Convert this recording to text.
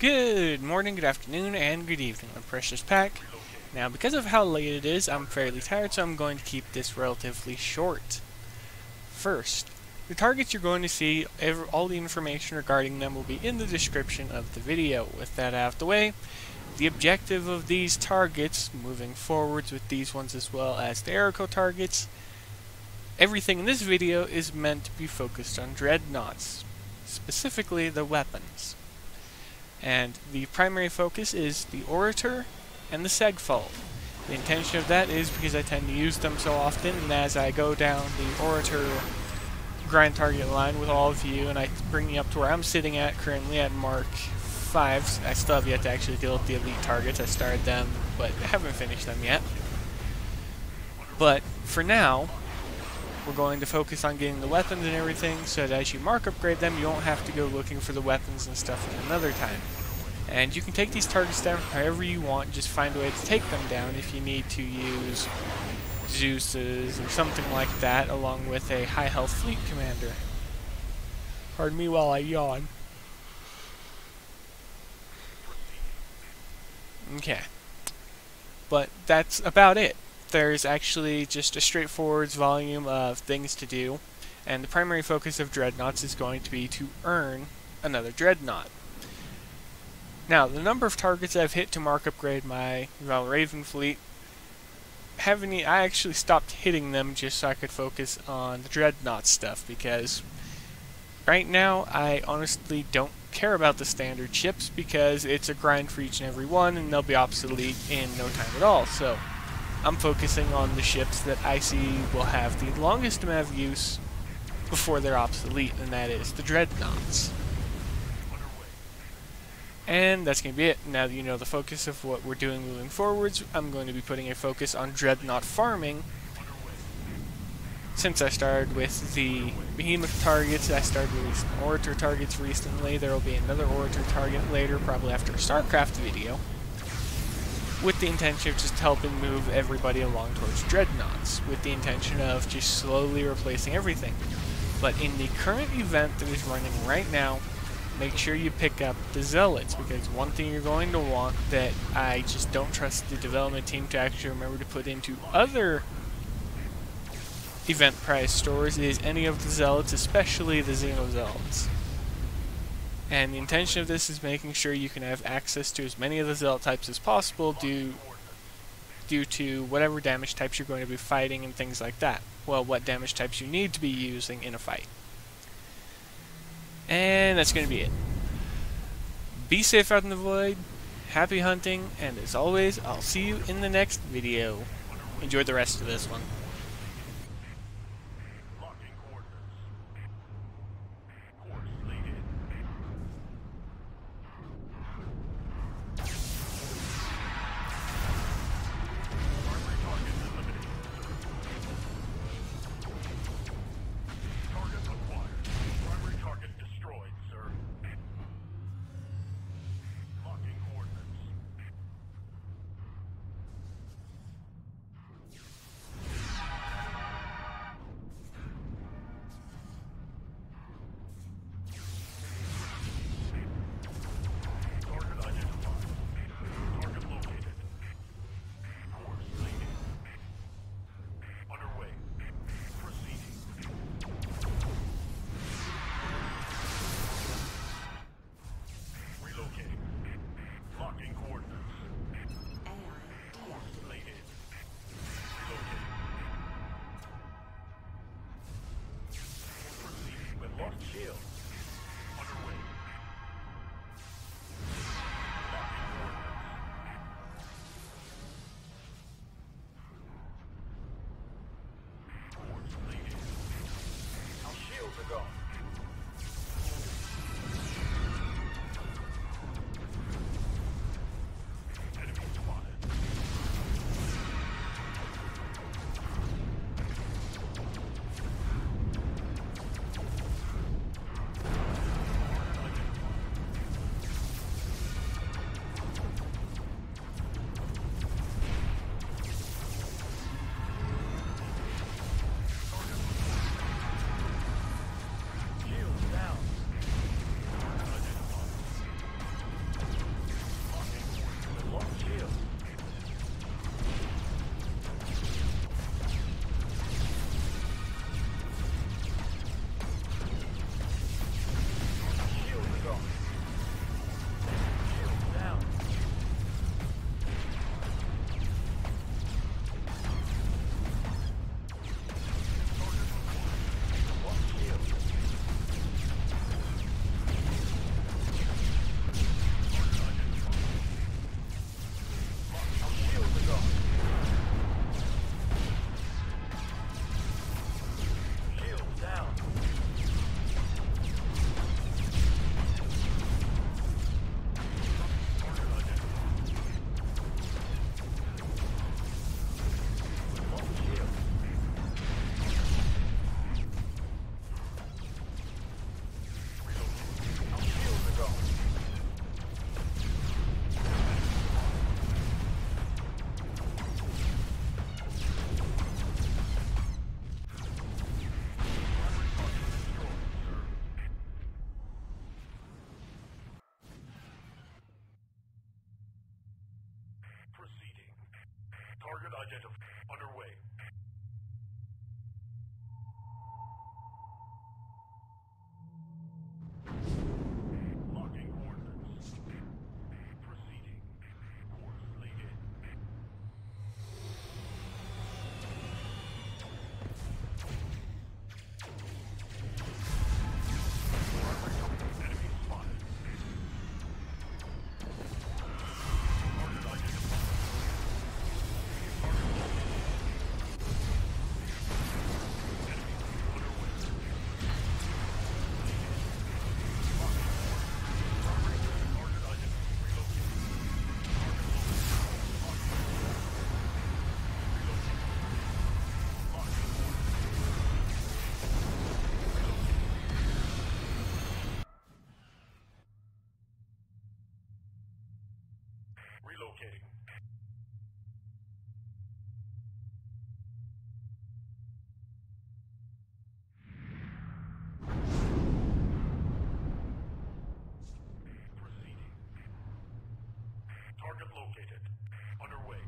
Good morning, good afternoon, and good evening. I'm Precious Pack. Now, because of how late it is, I'm fairly tired, so I'm going to keep this relatively short. First, the targets you're going to see, every, all the information regarding them will be in the description of the video. With that out of the way, the objective of these targets, moving forwards with these ones as well as the Aeroco targets, everything in this video is meant to be focused on dreadnoughts, specifically the weapons. And the primary focus is the Orator and the Segfault. The intention of that is because I tend to use them so often, and as I go down the Orator grind target line with all of you, and I bring you up to where I'm sitting at currently at Mark 5. I still have yet to actually deal with the elite targets. I started them, but I haven't finished them yet. But for now, we're going to focus on getting the weapons and everything so that as you mark upgrade them, you won't have to go looking for the weapons and stuff another time. And you can take these targets down however you want, just find a way to take them down if you need to use Zeus's or something like that, along with a high health fleet commander. Pardon me while I yawn. Okay. But that's about it. There's actually just a straightforward volume of things to do, and the primary focus of Dreadnoughts is going to be to earn another Dreadnought. Now, the number of targets I've hit to mark upgrade my Valraven fleet, haven't I actually stopped hitting them just so I could focus on the Dreadnought stuff, because right now I honestly don't care about the standard ships because it's a grind for each and every one and they'll be obsolete in no time at all. So I'm focusing on the ships that I see will have the longest amount of use before they're obsolete, and that is the Dreadnoughts. And that's going to be it. Now that you know the focus of what we're doing moving forwards, I'm going to be putting a focus on Dreadnought farming. Since I started with the Behemoth targets, I started releasing Orator targets recently. There will be another Orator target later, probably after a StarCraft video. With the intention of just helping move everybody along towards Dreadnoughts, with the intention of just slowly replacing everything. But in the current event that is running right now, make sure you pick up the Zealots, because one thing you're going to want that I just don't trust the development team to actually remember to put into other event prize stores is any of the Zealots, especially the Xeno Zealots. And the intention of this is making sure you can have access to as many of the Zealot types as possible due, due to whatever damage types you're going to be fighting and things like that. Well, what damage types you need to be using in a fight. And that's going to be it. Be safe out in the void, happy hunting, and as always, I'll see you in the next video. Enjoy the rest of this one. Underway. Relocating. Proceeding. Target located. Underway.